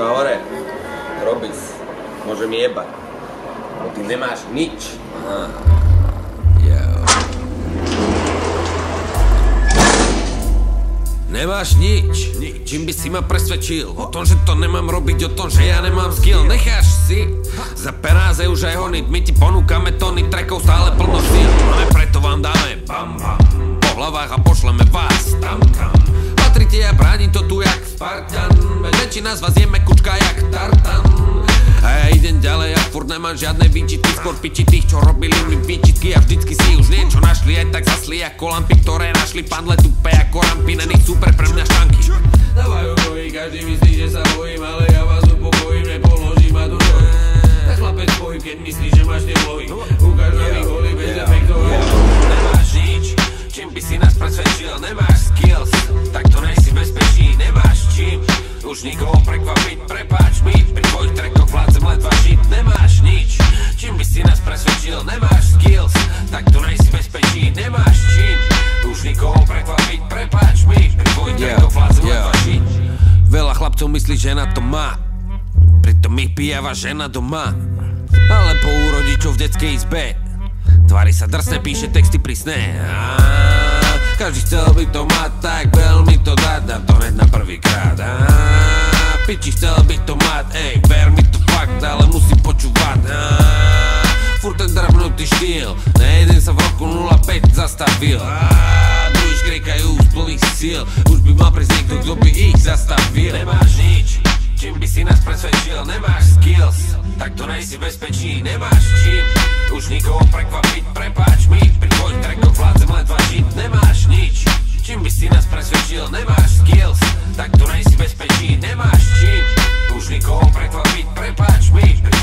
govore, Robis, možem jebat. No ti nemaš nič. Aha. Nemáš nič, nič. Čím by si ma presvedčil o tom, že to nemám robiť, o tom, že ja nemám skill. Necháš si za peráze už aj honit, my ti ponúkame tony trackov stále plno štýl. Máme väčšina z vás je mekučka jak tartan. A ja idem ďalej a furt nemám žiadne výčitky Skôr piči tých, čo robili mi výčitky. A vždycky si už niečo našli Aj tak zasli ako lampy, ktoré našli Padle tupe ako rampy, není super pre mňa štanky Dávajú boji, každý myslí, že sa bojím bezpečí Nemáš čím, už nikoho prekvapiť Prepáč mi, pri tvojich trackoch vládzem ledva žiť Veľa chlapcov myslí, že na to má. Pritom ich pijava žena doma. Ale po rodičov v detskej izbe. Tvári sa drsne, píše texty prísne. Každý chcel by to mať, tak veľmi to dať Dám to hneď na prvýkrát Piči chcel by to mať, ej, ver mi to fakt Ale musím počúvať. Furt ten drabnutý štýl. Nejeden sa v roku 05 zastavil. Á, Druhý škrikajú z plných síl. Už by mal prísť niekto, kto by ich zastavil. Nemáš nič, čím by si nás presvedčil. Nemáš skills, tak to nejsi bezpečí Nemáš čím, už nikoho prekvapiť Prepáč mi, pri tvojich trackoch vládzem ledva žiť Nemáš nič, čím by si nás presvedčil. Nemáš skills, tak to nejsi bezpečí Nemáš čím, už nikoho prekvapiť Prepáč mi, pri